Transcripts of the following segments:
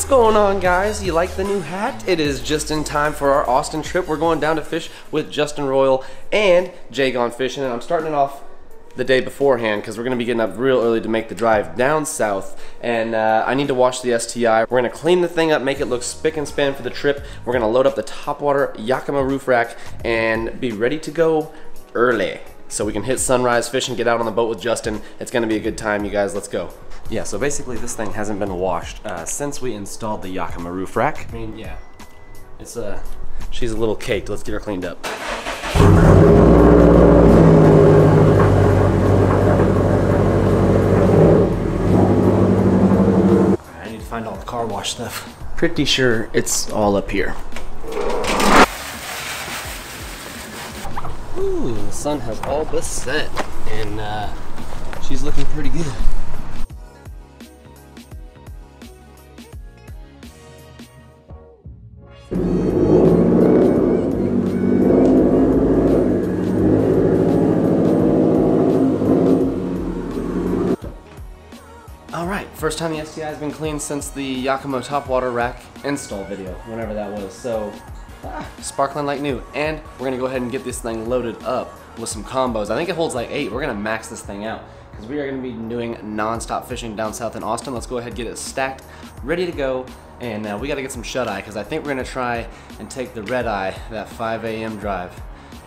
What's going on guys? You like the new hat? It is just in time for our Austin trip. We're going down to fish with Justin Royal and Jay Gone Fishing and I'm starting it off the day beforehand because we're going to be getting up real early to make the drive down south and uh, I need to wash the STI. We're going to clean the thing up, make it look spick and span for the trip. We're going to load up the Topwater Yakima roof rack and be ready to go early so we can hit sunrise, fish, and get out on the boat with Justin. It's gonna be a good time, you guys. Let's go. Yeah, so basically this thing hasn't been washed uh, since we installed the Yakima roof rack. I mean, yeah, it's a, uh, she's a little caked. Let's get her cleaned up. I need to find all the car wash stuff. Pretty sure it's all up here. Sun has all but set, and uh, she's looking pretty good. All right, first time the STI has been cleaned since the Yakima Topwater Rack install video, whenever that was. So ah, sparkling like new. And we're gonna go ahead and get this thing loaded up with some combos. I think it holds like eight. We're gonna max this thing out because we are gonna be doing non-stop fishing down south in Austin. Let's go ahead and get it stacked, ready to go. And uh, we gotta get some shut-eye because I think we're gonna try and take the red eye, that 5 a.m. drive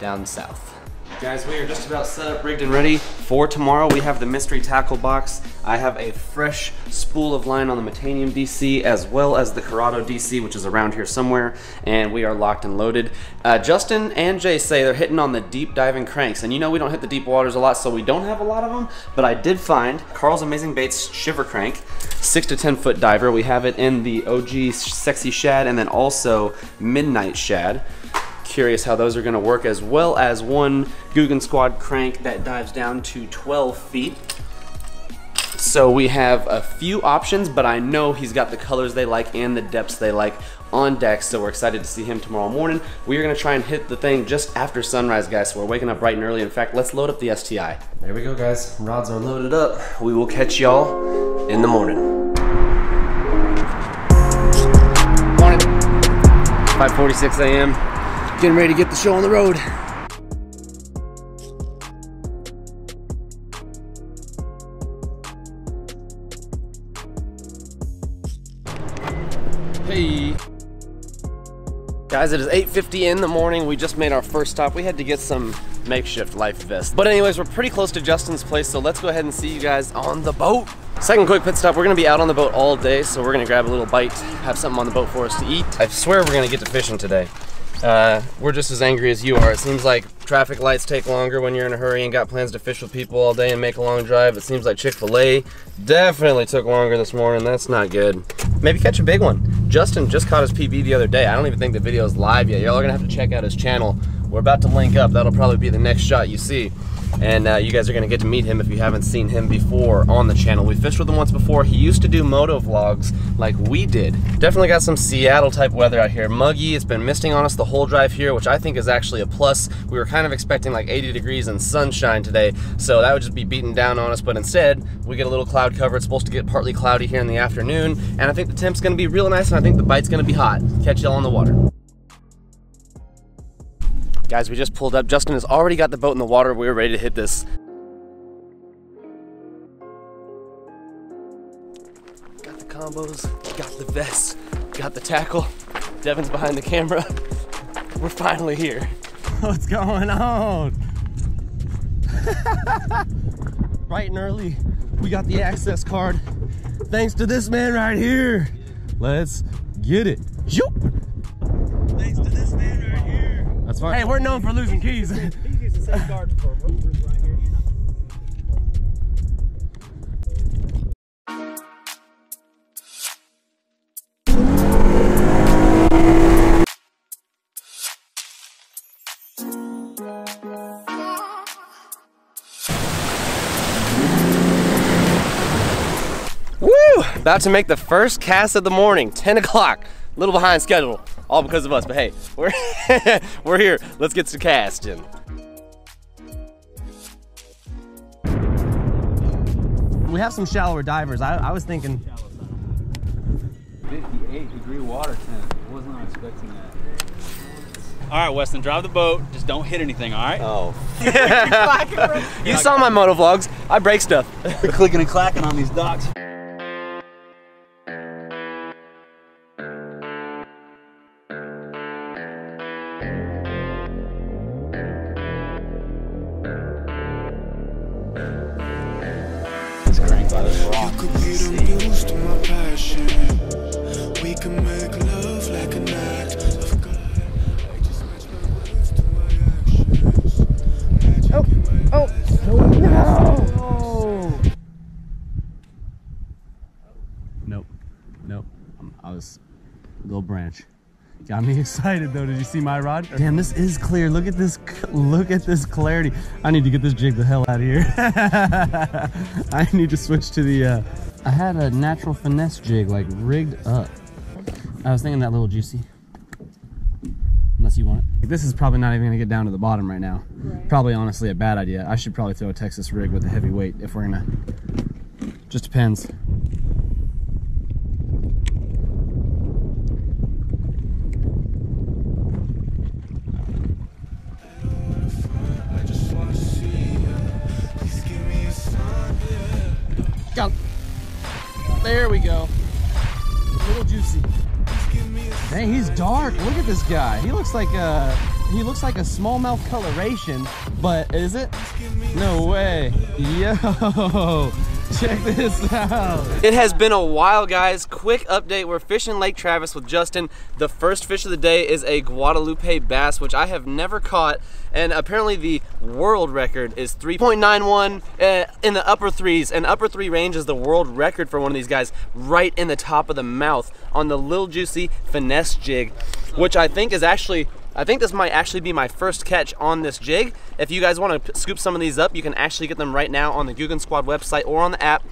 down south. Guys, we are just about set up, rigged, and ready for tomorrow. We have the mystery tackle box. I have a fresh spool of line on the Metanium DC as well as the Curado DC, which is around here somewhere, and we are locked and loaded. Uh, Justin and Jay say they're hitting on the deep diving cranks, and you know we don't hit the deep waters a lot, so we don't have a lot of them, but I did find Karl's Amazing Baits Shiver Crank, 6 to 10 foot diver. We have it in the OG Sexy Shad and then also Midnight Shad curious how those are going to work, as well as one Googan Squad crank that dives down to 12 feet. So we have a few options, but I know he's got the colors they like and the depths they like on deck, so we're excited to see him tomorrow morning. We are gonna try and hit the thing just after sunrise, guys, so we're waking up bright and early. In fact, let's load up the STI. There we go, guys. Rods are loaded up. We will catch y'all in the morning. Morning. 5.46 a.m. Getting ready to get the show on the road. Hey. Guys, it is 8.50 in the morning. We just made our first stop. We had to get some makeshift life vests. But anyways, we're pretty close to Justin's place, so let's go ahead and see you guys on the boat. Second quick pit stop, we're gonna be out on the boat all day, so we're gonna grab a little bite, have something on the boat for us to eat. I swear we're gonna get to fishing today. Uh, we're just as angry as you are. It seems like traffic lights take longer when you're in a hurry and got plans to fish with people all day and make a long drive. It seems like Chick-fil-A definitely took longer this morning. That's not good. Maybe catch a big one. Justin just caught his PB the other day. I don't even think the video is live yet. Y'all are gonna have to check out his channel. We're about to link up. That'll probably be the next shot you see and uh, you guys are gonna get to meet him if you haven't seen him before on the channel. We fished with him once before. He used to do moto vlogs like we did. Definitely got some Seattle type weather out here. Muggy, it's been misting on us the whole drive here, which I think is actually a plus. We were kind of expecting like 80 degrees and sunshine today, so that would just be beating down on us, but instead, we get a little cloud cover. It's supposed to get partly cloudy here in the afternoon, and I think the temp's gonna be real nice, and I think the bite's gonna be hot. Catch y'all on the water. Guys, we just pulled up. Justin has already got the boat in the water. We are ready to hit this. Got the combos, got the vest, got the tackle. Devin's behind the camera. We're finally here. What's going on? right and early, we got the access card. Thanks to this man right here. Let's get it. Zoop. That's fine. Hey, we're known for losing keys. Same card for rovers About to make the first cast of the morning, 10 o'clock. A little behind schedule, all because of us, but hey, we're, we're here. Let's get to casting. We have some shallower divers. I, I was thinking, 58 degree water temp. I was not expecting that. All right, Westin, drive the boat. Just don't hit anything, all right? Oh. you saw my moto vlogs. I break stuff. We're clicking and clacking on these docks. Rock. could be the muse to my passion. We can make love Got me excited though. Did you see my rod? Damn, this is clear. Look at this. Look at this clarity. I need to get this jig the hell out of here. I need to switch to the. Uh, I had a natural finesse jig like rigged up. I was thinking that little juicy. Unless you want it. This is probably not even gonna get down to the bottom right now. Probably honestly a bad idea. I should probably throw a Texas rig with a heavy weight if we're gonna. Just depends. There we go. Little juicy. A sign. Dang, he's dark. Look at this guy. He looks like a he looks like a smallmouth coloration, but is it? No way. Yo, check this out. It has been a while, guys. Quick update. We're fishing Lake Travis with Justin. The first fish of the day is a Guadalupe bass, which I have never caught. And apparently the world record is 3.91 uh, in the upper threes. And upper three range is the world record for one of these guys right in the top of the mouth on the Lil Juicy Finesse jig, which I think is actually I think this might actually be my first catch on this jig. If you guys want to scoop some of these up, you can actually get them right now on the Googan Squad website or on the app.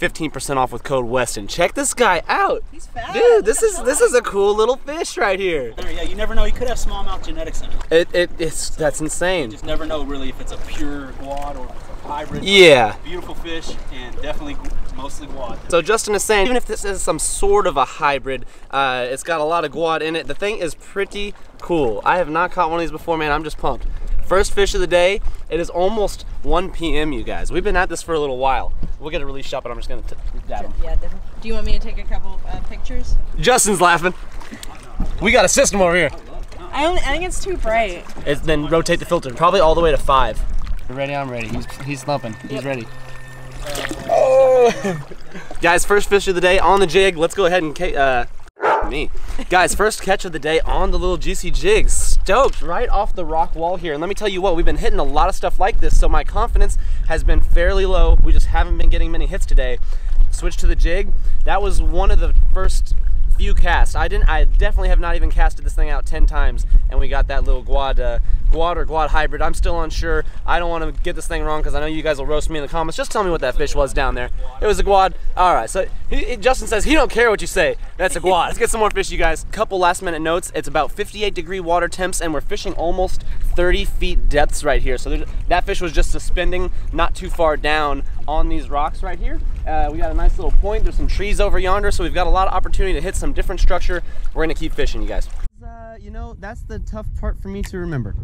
15% off with code Westin. Check this guy out. He's fat. Dude, this is this is a cool little fish right here. Yeah, you never know. He could have smallmouth genetics in him. It, it it's that's insane. You Just never know really if it's a pure guad or a hybrid. Yeah. Beautiful fish and definitely gu- mostly guad. So Justin is saying, even if this is some sort of a hybrid, uh, it's got a lot of guad in it. The thing is pretty cool. I have not caught one of these before, man. I'm just pumped. First fish of the day. It is almost 1 p.m. You guys. We've been at this for a little while. We'll get a release shot, but I'm just gonna dab him. Yeah, definitely. Do you want me to take a couple uh, pictures? Justin's laughing. We got a system over here. I only, I think it's too bright. It's, then rotate the filter, probably all the way to five. You ready? I'm ready. He's he's thumping. He's ready. Oh! Guys, first fish of the day on the jig. Let's go ahead and uh, me. Guys, first catch of the day on the little juicy jig. Stoked right off the rock wall here. And let me tell you what, we've been hitting a lot of stuff like this, so my confidence has been fairly low. We just haven't been getting many hits today. Switch to the jig. That was one of the first few casts. I didn't. I definitely have not even casted this thing out ten times, and we got that little guad, uh, guad or guad hybrid. I'm still unsure. I don't want to get this thing wrong because I know you guys will roast me in the comments. Just tell me what that fish was down there. It was a guad. All right. So he, he- Justin says he don't care what you say. That's a guad. Let's get some more fish, you guys. Couple last minute notes. It's about 58 degree water temps, and we're fishing almost 30 feet depths right here. So that fish was just suspending not too far down on these rocks right here. Uh, we got a nice little point. There's some trees over yonder, so we've got a lot of opportunity to hit some different structure. We're gonna keep fishing, you guys. You know, that's the tough part for me to remember.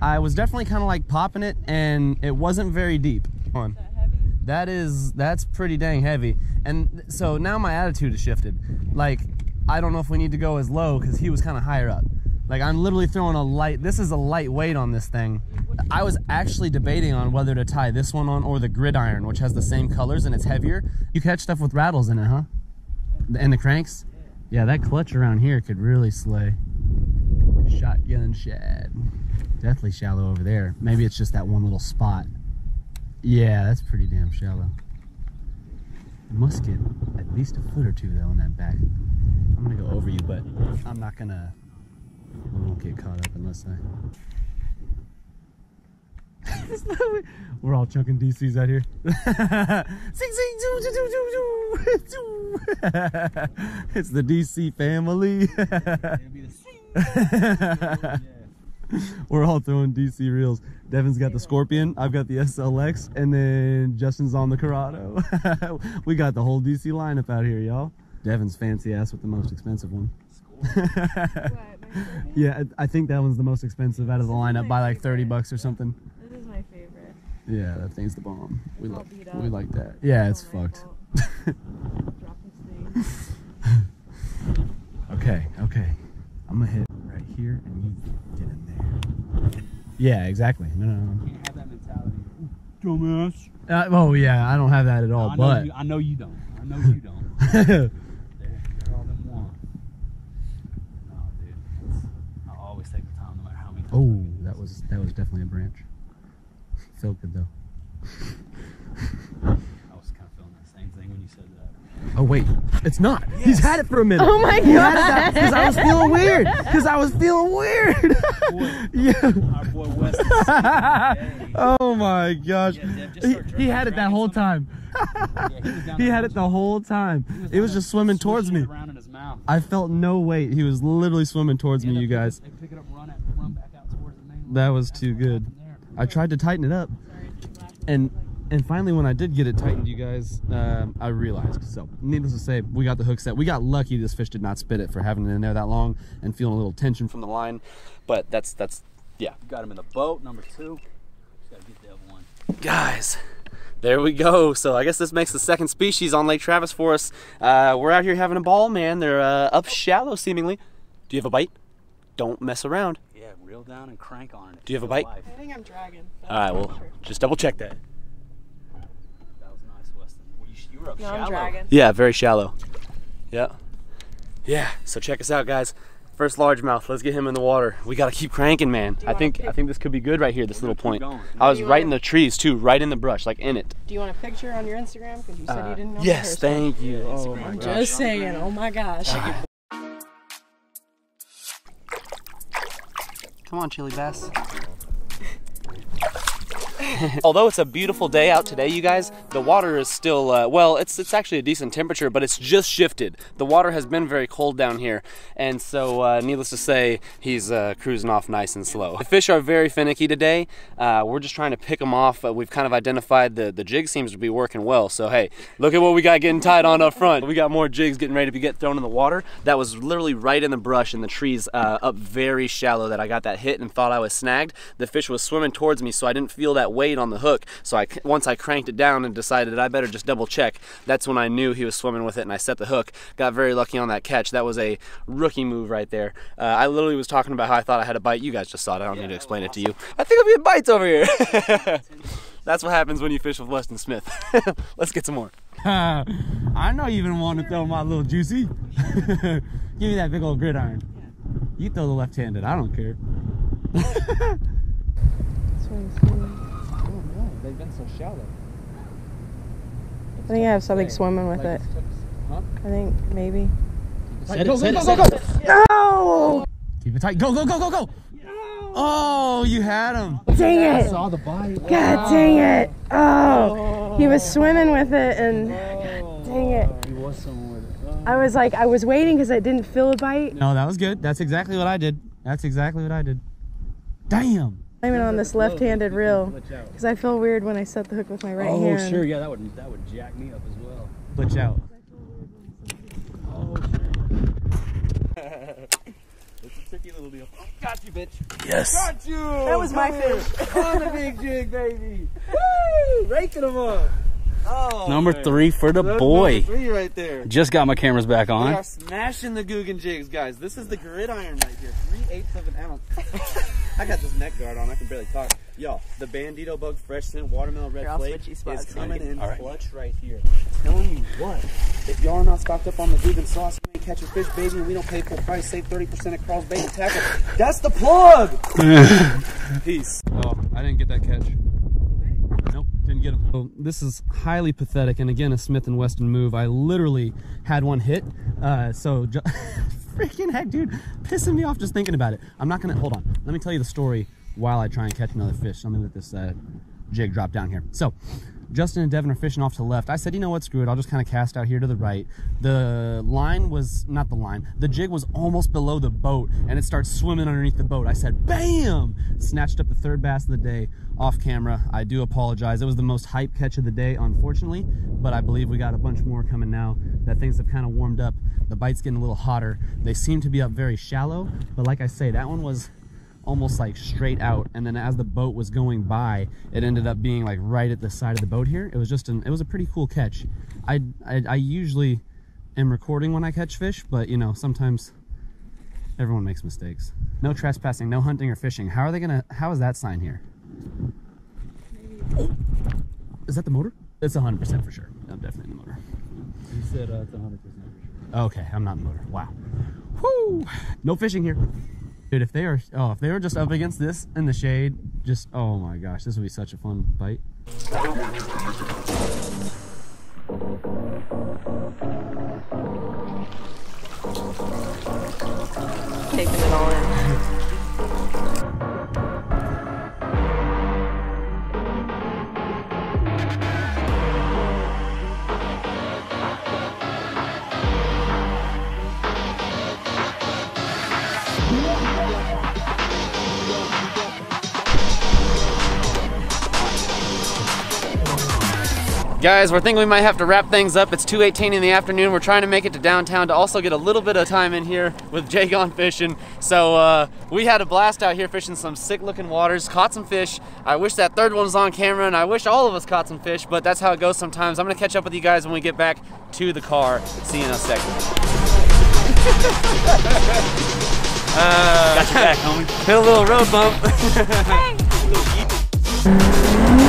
I was definitely kind of like popping it, and it wasn't very deep. On. That is that's pretty dang heavy. And so now my attitude has shifted. Like I don't know if we need to go as low because he was kind of higher up. Like I'm literally throwing a light. This is a light weight on this thing. I was actually debating on whether to tie this one on or the gridiron, which has the same colors and it's heavier. You catch stuff with rattles in it, huh? And the cranks. Yeah, that clutch around here could really slay. Shotgun shad. Definitely shallow over there. Maybe it's just that one little spot. Yeah, that's pretty damn shallow. Must get at least a foot or two though in that back. I'm gonna go over you, but I'm not gonna. I won't get caught up unless I. We're all chunking DCs out here. It's the DC family. We're all throwing DC reels. Devin's got the Scorpion, I've got the SLX, and then Justin's on the Curado. we got the whole DC lineup out here, y'all. Devin's fancy ass with the most expensive one. yeah, I think that one's the most expensive out of the lineup by like 30 bucks or something. This is my favorite. Yeah, that thing's the bomb. We It's like we like that. Yeah, it's Oh, fucked. wrinkled. Dropping stains. Okay, okay. I'm gonna hit here and you get in there. Yeah, exactly. No, no, no. Can't have that mentality. Dumbass. Uh, oh yeah, I don't have that at all. I but you, I know you don't. I know you don't. They're, they're all them one. No, dude. I always take the time, no matter how many. times oh, get that was that was definitely a branch. Felt good though. I was kind of feeling that same thing when you said that. Oh wait, it's not. He's had it for a minute. Oh my god! Because I was feeling weird. Because I was feeling weird. Boy, yeah. our boy West. Oh my gosh. Yeah, He, he had it that whole time. Yeah, he He had it the whole time. It was just swimming towards me. in his mouth. I felt no weight. He was literally swimming towards me, you guys. They pick it up, run it, run towards. That was too good. I tried to tighten it up, and and finally when I did get it tightened, you guys, um, I realized. So, needless to say, we got the hook set. We got lucky this fish did not spit it for having it in there that long and feeling a little tension from the line. But that's that's yeah. Got him in the boat, number two. Just gotta get that one. Guys, there we go. So I guess this makes the second species on Lake Travis for us. Uh, we're out here having a ball, man. They're uh, up shallow, seemingly. Do you have a bite? Don't mess around. Yeah, reel down and crank on it. Do you have a bite? I think I'm dragging. All right, well, just double check that. That was nice, Westin. Well, you, you were up No, shallow. I'm. Yeah, very shallow. Yeah. Yeah. So check us out, guys. First largemouth. Let's get him in the water. We gotta keep cranking, man. I think I think this could be good right here. This little point. going. I was right wanna- in the trees too, right in the brush, like in it. Do you want a picture on your Instagram? Because you said Uh, you didn't know. yes, the thank you. Oh my I'm gosh. Just saying. Oh my gosh. Come on, Chili Bass. Although it's a beautiful day out today, you guys, the water is still uh, well. It's it's actually a decent temperature, but it's just shifted. The water has been very cold down here, and so uh, needless to say, he's uh, cruising off nice and slow. The fish are very finicky today. Uh, we're just trying to pick them off. Uh, we've kind of identified the the jig seems to be working well. So hey, look at what we got getting tied on up front. We got more jigs getting ready to get thrown in the water. That was literally right in the brush and the trees uh, up very shallow that I got that hit and thought I was snagged. The fish was swimming towards me, so I didn't feel that weight on the hook. So I once I cranked it down and decided I better just double check. That's when I knew he was swimming with it, and I set the hook. Got very lucky on that catch. That was a rookie move right there. Uh, I literally was talking about how I thought I had a bite. You guys just saw it. I don't need to explain it to you. I think I'm getting bites over here. That's what happens when you fish with Westin Smith. Let's get some more. I know you even want to throw my little juicy. Give me that big old gridiron. You throw the left-handed. I don't care. They've so shallow. I think I have something swimming with it. I think maybe. Set it, set it, set it. No! Keep it tight. Go, go, go, go, go. Oh, you had him. Dang it! I saw the bite. God dang it! Oh, he was oh. swimming with it, and oh. dang it! He was someone with it. I was like, I was waiting because I didn't feel a bite. No, that was good. That's exactly what I did. That's exactly what I did. Damn. Blaming on this left-handed reel because I feel weird when I set the hook with my right oh, hand. Oh sure. Yeah, that would that would jack me up as well. Glitch out. It's a tricky little deal. Oh, got you, bitch. Yes. Got you. That was my fish. on the big jig, baby. Woo! Raking them up. Oh, Number man. three for the That's boy. number three right there. Just got my cameras back We on. are smashing the Googan jigs, guys. This is the gridiron right here. Three eighths of an ounce. I got this neck guard on. I can barely talk. Y'all, the Bandito Bug Fresh Scent Watermelon Red Here, Flake is spots. coming in All right. clutch right here. Telling you what, if y'all are not stocked up on the Googan sauce, you ain't catching fish, baby, and we don't pay full price, save 30% at Karl's Bait and Tackle. That's the plug! Peace. Oh, I didn't get that catch. Nope, didn't get him. So this is highly pathetic, and again, a Smith and Weston move. I literally had one hit. Uh, so, ju- freaking heck, dude, pissing me off just thinking about it. I'm not gonna hold on. Let me tell you the story while I try and catch another fish. Let me let this uh, jig drop down here. So, Justin and Devin are fishing off to the left. I said, you know what, screw it. I'll just kind of cast out here to the right. The line was not the line. The jig was almost below the boat, and it starts swimming underneath the boat. I said, bam! Snatched up the third bass of the day off camera. I do apologize. It was the most hype catch of the day, unfortunately, but I believe we got a bunch more coming now that things have kind of warmed up. The bite's getting a little hotter. They seem to be up very shallow, but like I say, that one was almost like straight out and then as the boat was going by it ended up being like right at the side of the boat here it was just an it was a pretty cool catch i i, I usually am recording when i catch fish but you know sometimes everyone makes mistakes no trespassing no hunting or fishing how are they gonna how is that sign here Oh, is that the motor it's 100% for sure i'm definitely in the motor You said uh, it's 100 percent for sure. Okay, I'm not in the motor. Wow. Whoo! No fishing here. Dude, if they are oh, if they were just up against this in the shade, just oh my gosh, this would be such a fun bite. Taking it all in. Guys, we're thinking we might have to wrap things up. It's 2.18 in the afternoon. We're trying to make it to downtown to also get a little bit of time in here with Jay Gone Fishing. So uh, we had a blast out here fishing some sick looking waters, caught some fish. I wish that third one was on camera and I wish all of us caught some fish, but that's how it goes sometimes. I'm gonna catch up with you guys when we get back to the car. See you in a second. uh, Got your back, homie. hit a little road bump.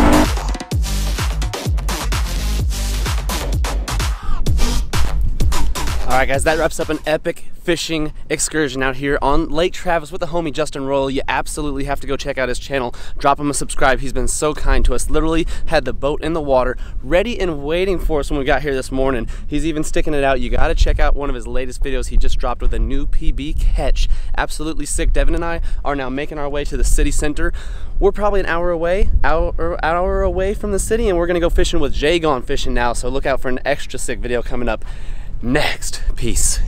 Right, guys, that wraps up an epic fishing excursion out here on Lake Travis with the homie Justin Royal. You absolutely have to go check out his channel. Drop him a subscribe. He's been so kind to us. Literally had the boat in the water, ready and waiting for us when we got here this morning. He's even sticking it out. You got to check out one of his latest videos he just dropped with a new PB catch. Absolutely sick. Devin and I are now making our way to the city center. We're probably an hour away, hour, hour away from the city, and we're gonna go fishing with Jay Gone Fishing now. So look out for an extra sick video coming up next. Peace.